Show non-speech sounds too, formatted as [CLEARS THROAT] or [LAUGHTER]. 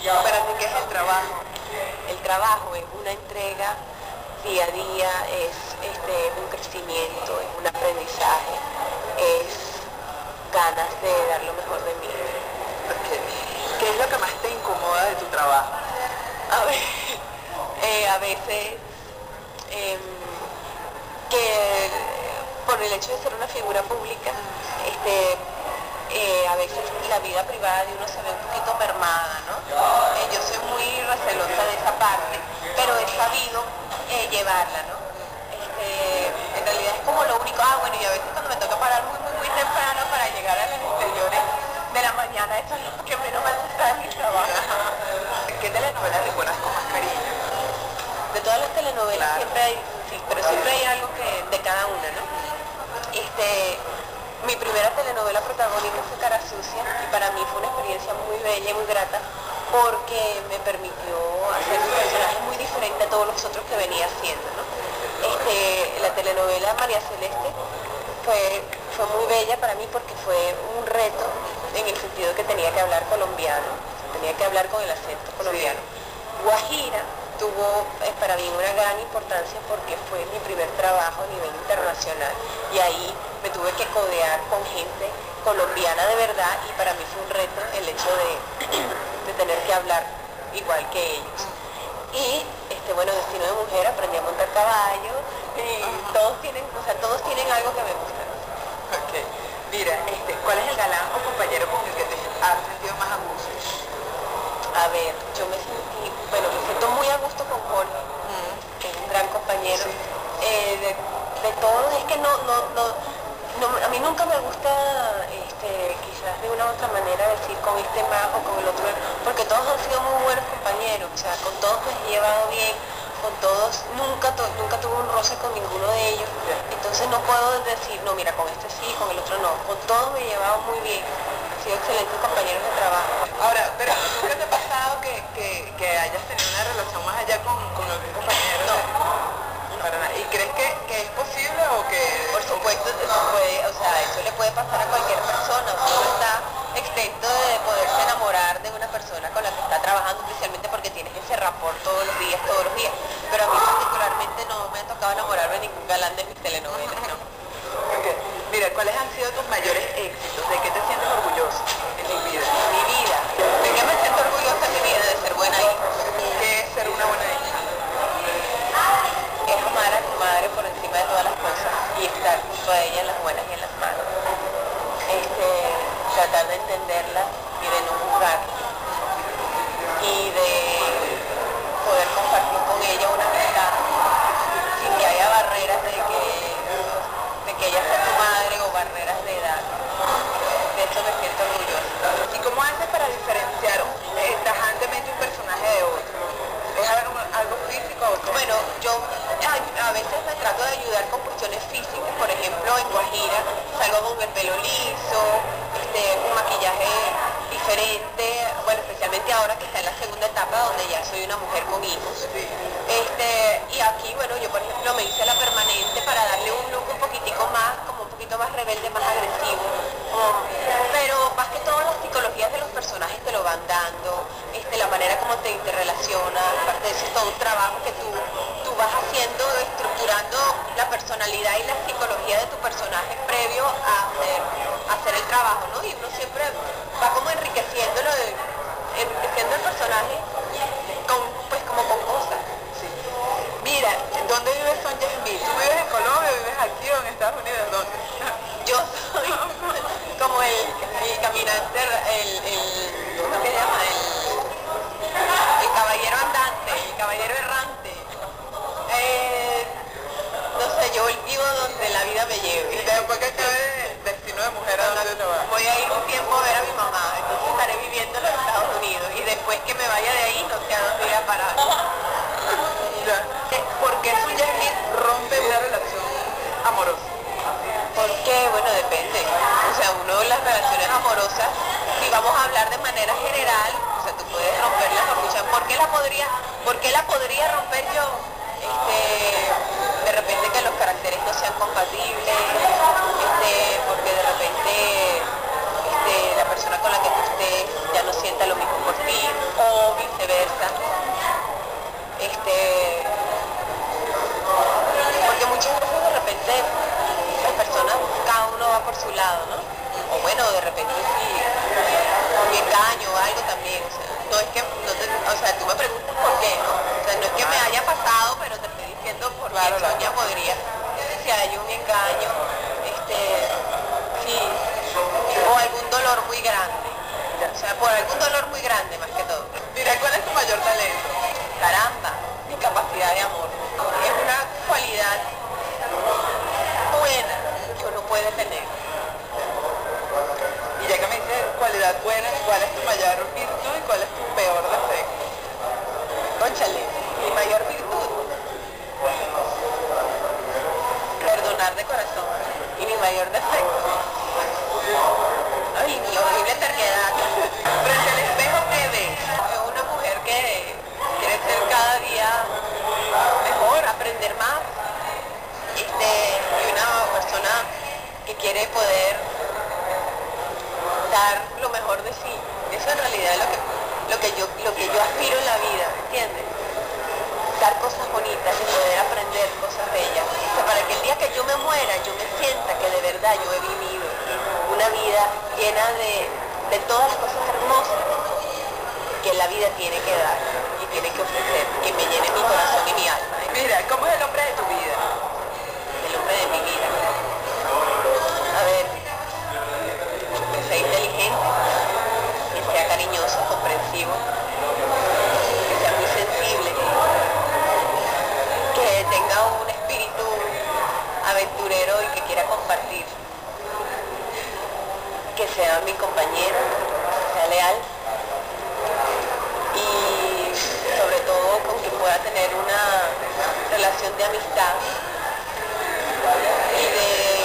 Para ti, ¿qué es el trabajo? El trabajo es una entrega día a día, es este, un crecimiento, es un aprendizaje, es ganas de dar lo mejor de mí. ¿Qué es lo que más te incomoda de tu trabajo? A, ver, [LAUGHS] eh, a veces em, que por el hecho de ser una figura pública, este, eh, a veces la vida privada de uno se ve un mermada, ¿no? Eh, yo soy muy recelosa de esa parte, pero he sabido eh, llevarla, ¿no? Este, en realidad es como lo único, ah bueno, y a veces cuando me toca parar muy, muy, muy temprano para llegar a las exteriores de la mañana, eso es lo que menos me gusta de mi trabajo. ¿Qué telenovela recuerdas con más cariño? De todas las telenovelas Claro. siempre hay, sí, pero siempre hay algo que de cada una, ¿no? Este, mi primera telenovela protagónica fue Cara Sucia y para mí fue una experiencia muy bella y muy grata porque me permitió hacer un personaje muy diferente a todos los otros que venía haciendo, ¿no? Este, la telenovela María Celeste fue, fue muy bella para mí porque fue un reto en el sentido que tenía que hablar colombiano, tenía que hablar con el acento colombiano. Guajira tuvo eh, para mí una gran importancia porque fue mi primer trabajo a nivel internacional y ahí me tuve que codear con gente colombiana de verdad y para mí fue un reto el hecho de, [CLEARS THROAT] de tener que hablar igual que ellos. Y este bueno, Destino de Mujer, aprendí a montar caballo y todos tienen, o sea, todos tienen algo que me gusta. ¿no? Ok. Mira, este, ¿cuál es el galán o compañero con el que te has sentido más a gusto? A ver, yo me sentí, bueno, me siento muy a gusto con Jorge, que es un gran compañero. Sí. Eh, de, de todos, es que no, no, no, mí nunca me gusta, este, quizás de una u otra manera decir con este más o con el otro, porque todos han sido muy buenos compañeros, o sea, con todos me he llevado bien, con todos, nunca, nunca tuve un roce con ninguno de ellos, entonces no puedo decir, no, mira, con este sí, con el otro no, con todos me he llevado muy bien, han sido excelentes compañeros de trabajo. Ahora, pero ¿nunca te ha pasado que, que, que hayas tenido una relación más allá con, con algún compañero? Galán de con el pelo liso, este, un maquillaje diferente, bueno, especialmente ahora que está en la segunda etapa donde ya soy una mujer con hijos. Este, y aquí, bueno, yo por ejemplo me hice la la personalidad y la psicología de tu personaje previo a hacer, el trabajo, ¿no? Y uno siempre va como enriqueciéndolo, enriqueciendo el personaje con, pues como con cosas. Mira, ¿dónde vive Sonja Smith? Y lleve. después que acabe Destino de Mujer, ¿a dónde te vas? Voy a ir un tiempo a ver a mi mamá, entonces estaré viviendo en los Estados Unidos y después que me vaya de ahí no sé a dónde ir a parar. [LAUGHS] ¿Por qué rompe una relación amorosa? Porque, bueno, depende. O sea, uno de las relaciones amorosas, si vamos a hablar de manera general, o sea, tú puedes romperla por muchas. ¿Por qué la podría, por qué la podría romper yo? Este, de repente que los caracteres no sean compatibles, este, porque de repente este, la persona con la que tú estés ya no sienta lo mismo por ti, o viceversa. Este, porque muchas veces de repente las personas, cada uno va por su lado, ¿no? O bueno, de repente sí, un engaño o algo también, o sea no es que, no te, o sea, tú me preguntas por qué, ¿no? O sea, no es que me haya pasado, pero te estoy diciendo por claro, qué Sonia podría. Si hay un engaño, este, si, o algún dolor muy grande. O sea, por algún dolor muy grande más que todo. Mira, ¿cuál es tu mayor talento? Caramba, mi capacidad de amor. Es una cualidad buena que uno puede tener. Y ya que me dices cualidad buena, ¿cuál es tu mayor virtud? Conchale, mi mayor virtud. Perdonar de corazón. Y mi mayor defecto. Ay, mi horrible terquedad. Frente al espejo, ¿qué ves? Es una mujer que quiere ser cada día mejor, aprender más. Este, y una persona que quiere poder dar lo mejor de sí. Eso en realidad es lo que, lo que, yo, lo que yo aspiro en la vida, ¿entiendes? Dar cosas bonitas y poder aprender cosas bellas. O sea, para que el día que yo me muera, yo me sienta que de verdad yo he vivido una vida llena de, de todas las cosas hermosas que la vida tiene que dar y tiene que ofrecer, que me llene mi corazón y mi alma. Mira, ¿cómo es el hombre de tu vida? Que sea mi compañero, que sea leal. Y sobre todo con que pueda tener una relación de amistad y de